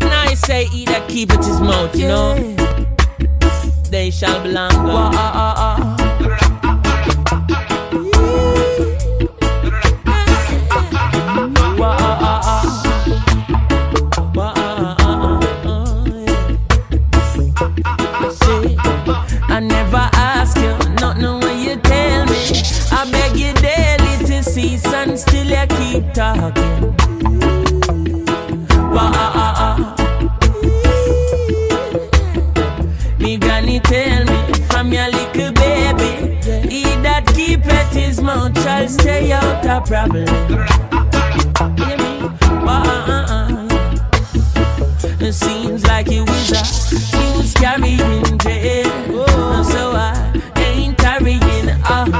Now I say he that keepeth his mouth, you know. They shall belong. Tell me from your little baby, he that keepeth his mouth shall stay out of problem. It seems like you was a you was carrying jail. Oh, so I ain't carrying on.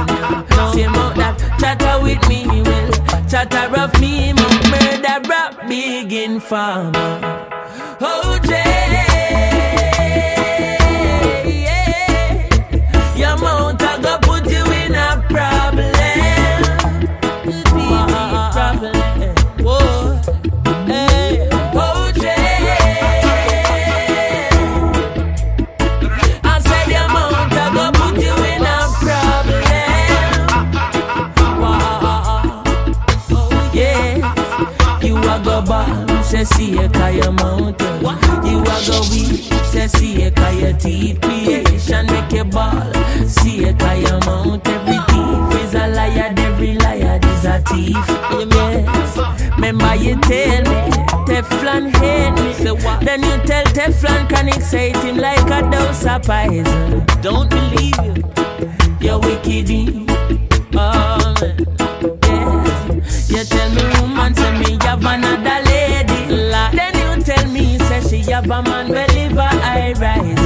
Same out that chatter with me will chatter of me, my rap big informer. Oh, Jay. I go put you in a problem. Problem. Whoa. Hey. I said your mouth I put you in a problem. Wow. Oh. You a say see a kaya mouth. You a go weak, thief. Yes. Remember you tell me, Teflon hate me. Then you tell Teflon can excite him like a dose of poison. Don't believe you, you're wicked. Oh man. Yes. You tell me woman say me have another lady. Then you tell me say she have a man believe I rise.